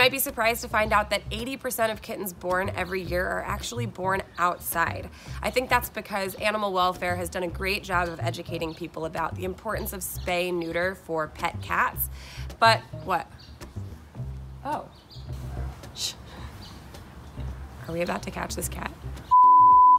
might be surprised to find out that 80% of kittens born every year are actually born outside. I think that's because animal welfare has done a great job of educating people about the importance of spay neuter for pet cats. But what? Oh. Shh. Are we about to catch this cat?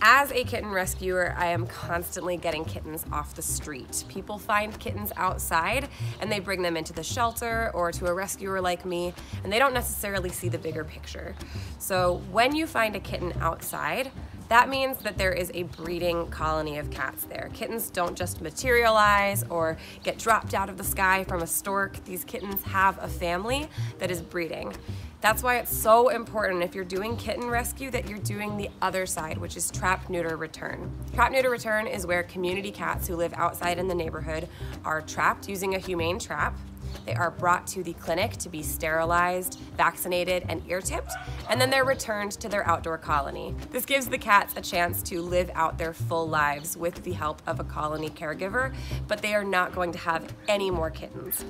As a kitten rescuer, I am constantly getting kittens off the street. People find kittens outside and they bring them into the shelter or to a rescuer like me, and they don't necessarily see the bigger picture. So when you find a kitten outside, that means that there is a breeding colony of cats there. Kittens don't just materialize or get dropped out of the sky from a stork. These kittens have a family that is breeding. That's why it's so important if you're doing kitten rescue that you're doing the other side, which is trap, neuter, return. Trap, neuter, return is where community cats who live outside in the neighborhood are trapped using a humane trap. They are brought to the clinic to be sterilized, vaccinated, and ear tipped, and then they're returned to their outdoor colony. This gives the cats a chance to live out their full lives with the help of a colony caregiver, but they are not going to have any more kittens.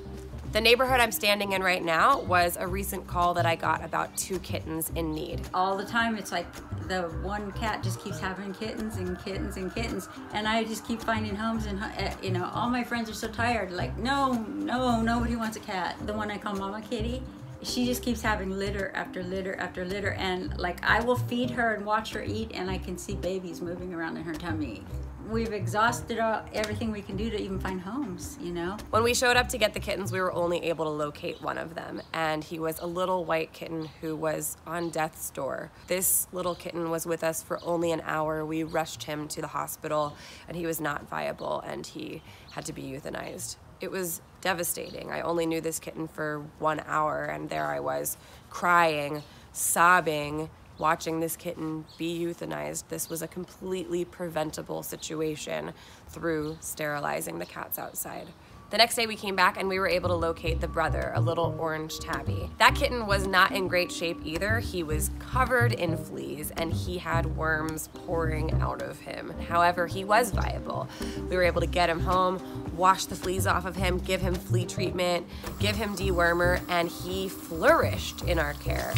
The neighborhood I'm standing in right now was a recent call that I got about two kittens in need. All the time, it's like the one cat just keeps having kittens and kittens and kittens, and I just keep finding homes. And uh, you know, all my friends are so tired. Like, no, no, nobody wants a cat. The one I call Mama Kitty, she just keeps having litter after litter after litter and like I will feed her and watch her eat and I can see babies moving around in her tummy we've exhausted all, everything we can do to even find homes, you know? When we showed up to get the kittens, we were only able to locate one of them, and he was a little white kitten who was on death's door. This little kitten was with us for only an hour. We rushed him to the hospital, and he was not viable, and he had to be euthanized. It was devastating. I only knew this kitten for one hour, and there I was crying, sobbing, watching this kitten be euthanized. This was a completely preventable situation through sterilizing the cats outside. The next day we came back and we were able to locate the brother, a little orange tabby. That kitten was not in great shape either. He was covered in fleas and he had worms pouring out of him. However, he was viable. We were able to get him home, wash the fleas off of him, give him flea treatment, give him dewormer, and he flourished in our care.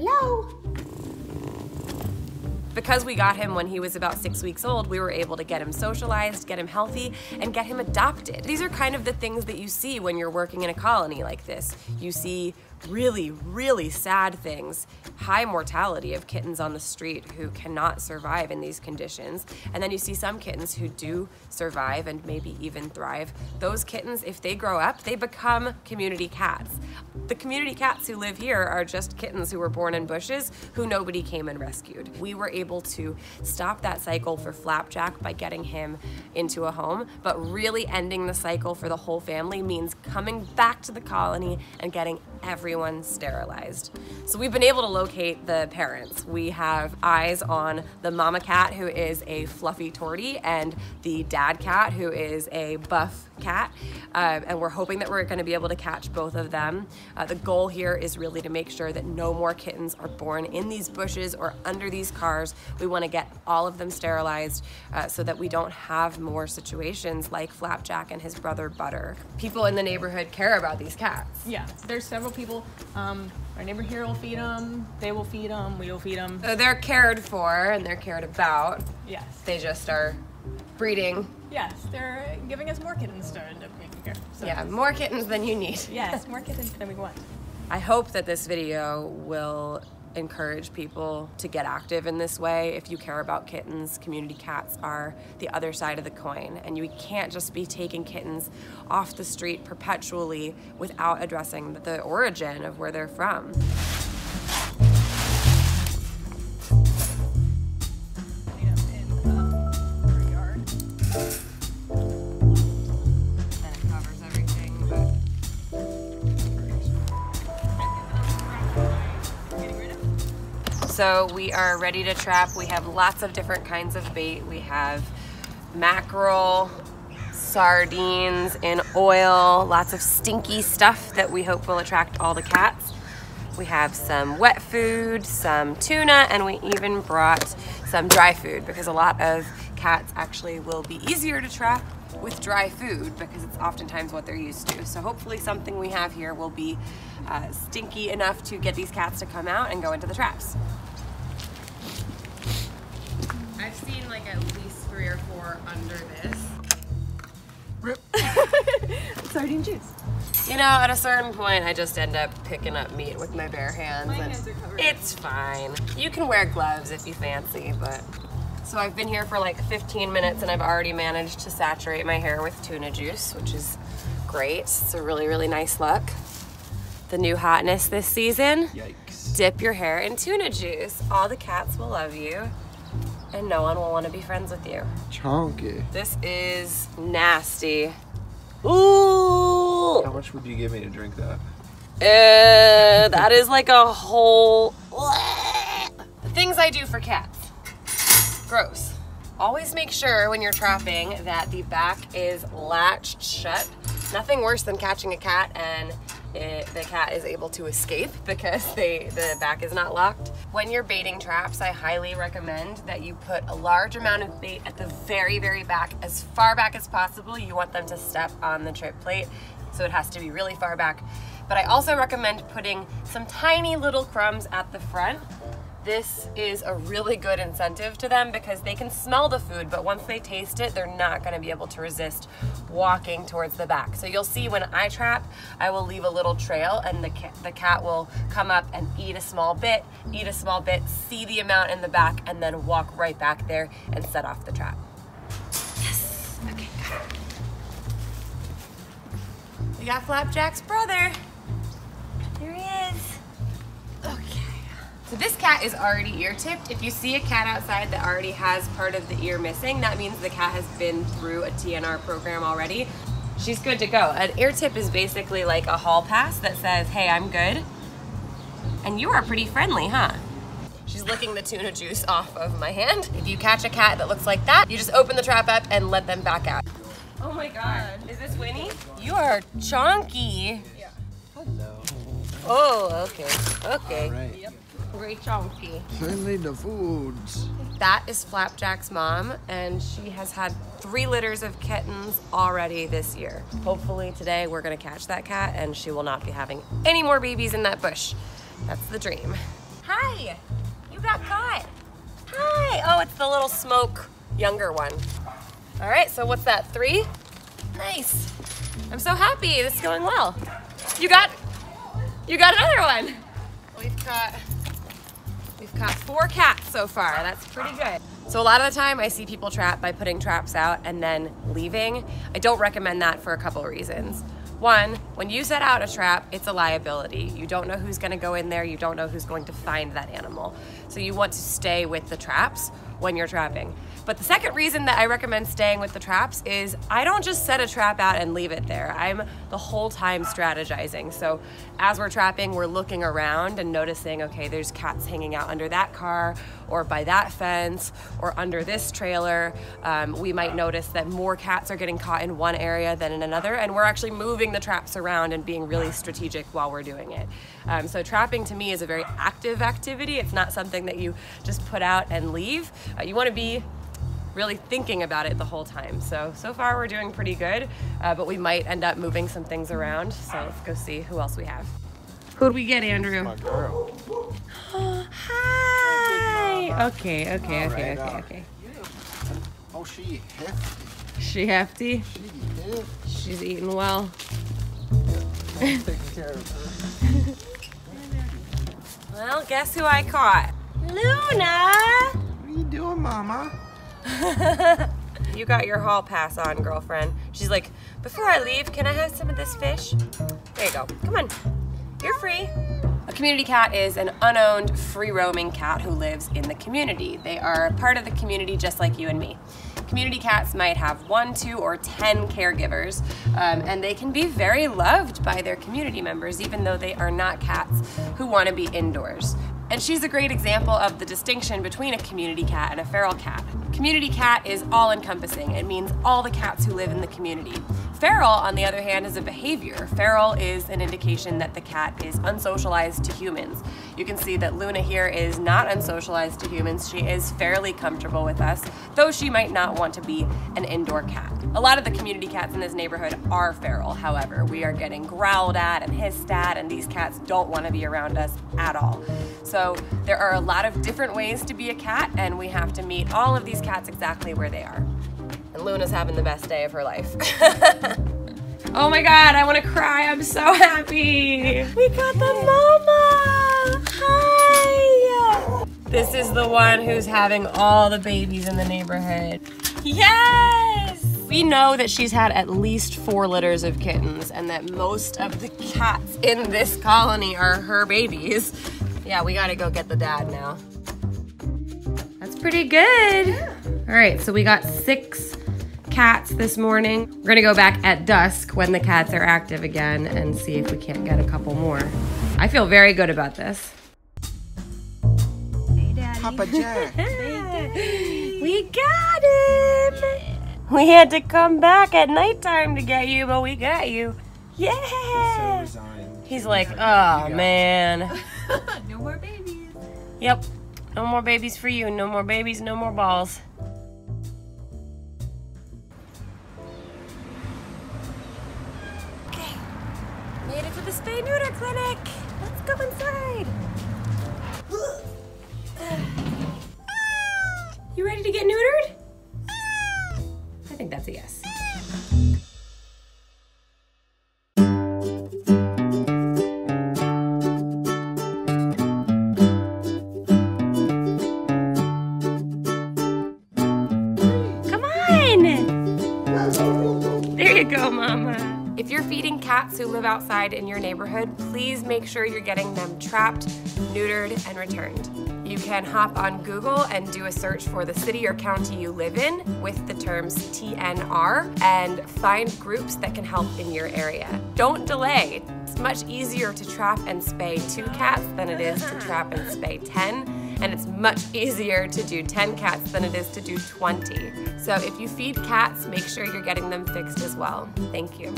Hello? Because we got him when he was about six weeks old, we were able to get him socialized, get him healthy, and get him adopted. These are kind of the things that you see when you're working in a colony like this. You see really, really sad things. High mortality of kittens on the street who cannot survive in these conditions. And then you see some kittens who do survive and maybe even thrive. Those kittens, if they grow up, they become community cats. The community cats who live here are just kittens who were born in bushes who nobody came and rescued. We were able to stop that cycle for Flapjack by getting him into a home, but really ending the cycle for the whole family means coming back to the colony and getting everyone sterilized. So we've been able to locate the parents. We have eyes on the mama cat who is a fluffy tortie and the dad cat who is a buff cat. Um, and we're hoping that we're gonna be able to catch both of them. Uh, the goal here is really to make sure that no more kittens are born in these bushes or under these cars. We wanna get all of them sterilized uh, so that we don't have more situations like Flapjack and his brother Butter. People in the neighborhood care about these cats. Yeah, there's several people. Um, our neighbor here will feed them. They will feed them. We will feed them. So they're cared for and they're cared about. Yes. They just are breeding. Yes, they're giving us more kittens to end up making care. So Yeah, more kittens than you need. Yes, more kittens than we want. I hope that this video will encourage people to get active in this way. If you care about kittens, community cats are the other side of the coin. And you can't just be taking kittens off the street perpetually without addressing the origin of where they're from. So we are ready to trap. We have lots of different kinds of bait. We have mackerel, sardines in oil, lots of stinky stuff that we hope will attract all the cats. We have some wet food, some tuna, and we even brought some dry food because a lot of cats actually will be easier to trap with dry food because it's oftentimes what they're used to. So hopefully something we have here will be uh, stinky enough to get these cats to come out and go into the traps. At least three or four under this. Sardine juice. You know, at a certain point, I just end up picking up meat with my bare hands. and hands are covered. It's fine. You can wear gloves if you fancy, but. So I've been here for like 15 minutes and I've already managed to saturate my hair with tuna juice, which is great. It's a really, really nice look. The new hotness this season Yikes. dip your hair in tuna juice. All the cats will love you, and no one will want to be friends with you. Chunky. This is nasty. Ooh! How much would you give me to drink that? Uh, that is like a whole. The things I do for cats. Gross. Always make sure when you're trapping that the back is latched shut. Nothing worse than catching a cat and it, the cat is able to escape because they, the back is not locked. When you're baiting traps, I highly recommend that you put a large amount of bait at the very, very back, as far back as possible. You want them to step on the trip plate, so it has to be really far back. But I also recommend putting some tiny little crumbs at the front. This is a really good incentive to them because they can smell the food, but once they taste it, they're not gonna be able to resist walking towards the back. So you'll see when I trap, I will leave a little trail and the cat, the cat will come up and eat a small bit, eat a small bit, see the amount in the back, and then walk right back there and set off the trap. Yes, okay, got it. We got Flapjack's brother. Here he is. Okay. So this cat is already ear tipped. If you see a cat outside that already has part of the ear missing, that means the cat has been through a TNR program already. She's good to go. An ear tip is basically like a hall pass that says, hey, I'm good. And you are pretty friendly, huh? She's licking the tuna juice off of my hand. If you catch a cat that looks like that, you just open the trap up and let them back out. Oh my god. Is this Winnie? You are chonky. Yeah. Hello. Oh, okay. Okay. Right. Very chonky. Finally the foods. That is Flapjack's mom, and she has had three litters of kittens already this year. Hopefully, today we're gonna catch that cat, and she will not be having any more babies in that bush. That's the dream. Hi! You got caught. Hi! Oh, it's the little smoke younger one. All right, so what's that, three? Nice. I'm so happy. This is going well. You got, you got another one. We've got We've caught four cats so far. That's pretty good. So a lot of the time I see people trap by putting traps out and then leaving. I don't recommend that for a couple reasons. One, when you set out a trap, it's a liability. You don't know who's gonna go in there, you don't know who's going to find that animal. So you want to stay with the traps when you're trapping. But the second reason that I recommend staying with the traps is I don't just set a trap out and leave it there. I'm the whole time strategizing. So as we're trapping, we're looking around and noticing, okay, there's cats hanging out under that car or by that fence or under this trailer. Um, we might notice that more cats are getting caught in one area than in another, and we're actually moving the traps around and being really strategic while we're doing it. Um, so trapping to me is a very active activity. It's not something that you just put out and leave. Uh, you want to be really thinking about it the whole time. So, so far we're doing pretty good, uh, but we might end up moving some things around. So let's go see who else we have. Who'd we get, Andrew? My girl. Hi. Okay, okay, All okay, right, okay, uh, okay. Oh, she hefty. She hefty. She hefty. She's eating well. I'm taking care of her. Well, guess who I caught? Luna. What are you doing, mama? You got your hall pass on, girlfriend. She's like, before I leave, can I have some of this fish? There you go. Come on. You're free. A community cat is an unowned, free roaming cat who lives in the community. They are part of the community just like you and me. Community cats might have one, two, or ten caregivers, um, and they can be very loved by their community members, even though they are not cats who want to be indoors. And she's a great example of the distinction between a community cat and a feral cat. Community cat is all encompassing. It means all the cats who live in the community. Feral, on the other hand, is a behavior. Feral is an indication that the cat is unsocialized to humans. You can see that Luna here is not unsocialized to humans. She is fairly comfortable with us, though she might not want to be an indoor cat. A lot of the community cats in this neighborhood are feral, however. We are getting growled at and hissed at, and these cats don't want to be around us at all. So there are a lot of different ways to be a cat, and we have to meet all of these cats exactly where they are. And Luna's having the best day of her life. oh my god, I want to cry. I'm so happy. We got the mama. Hi. This is the one who's having all the babies in the neighborhood. Yes! We know that she's had at least four litters of kittens and that most of the cats in this colony are her babies. Yeah, we gotta go get the dad now. That's pretty good. All right, so we got six cats this morning. We're gonna go back at dusk when the cats are active again and see if we can't get a couple more. I feel very good about this. Hey, Daddy. Papa Jack. we got him! We had to come back at nighttime to get you, but we got you. Yeah! He's, resigned. He's like, oh man. no more babies. Yep. No more babies for you. No more babies, no more balls. Spay neuter clinic. Let's go inside. You ready to get neutered? I think that's a yes. Live outside in your neighborhood, please make sure you're getting them trapped, neutered, and returned. You can hop on Google and do a search for the city or county you live in with the terms TNR and find groups that can help in your area. Don't delay. It's much easier to trap and spay two cats than it is to trap and spay 10 and it's much easier to do 10 cats than it is to do 20. So if you feed cats, make sure you're getting them fixed as well. Thank you.